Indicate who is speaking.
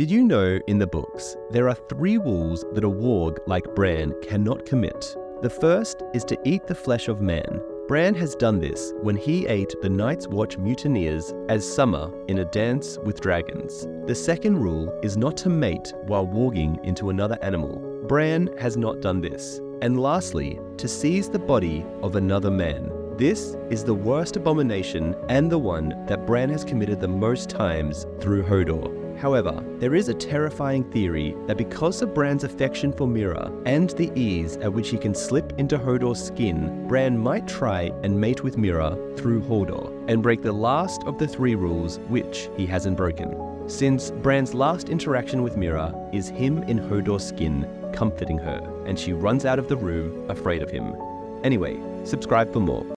Speaker 1: Did you know in the books there are three rules that a warg like Bran cannot commit? The first is to eat the flesh of man. Bran has done this when he ate the Night's Watch mutineers as summer in a dance with dragons. The second rule is not to mate while warging into another animal. Bran has not done this. And lastly, to seize the body of another man. This is the worst abomination and the one that Bran has committed the most times through Hodor. However, there is a terrifying theory that because of Bran's affection for Meera and the ease at which he can slip into Hodor's skin, Bran might try and mate with Meera through Hodor and break the last of the three rules which he hasn't broken. Since Bran's last interaction with Meera is him in Hodor's skin comforting her, and she runs out of the room afraid of him. Anyway, subscribe for more.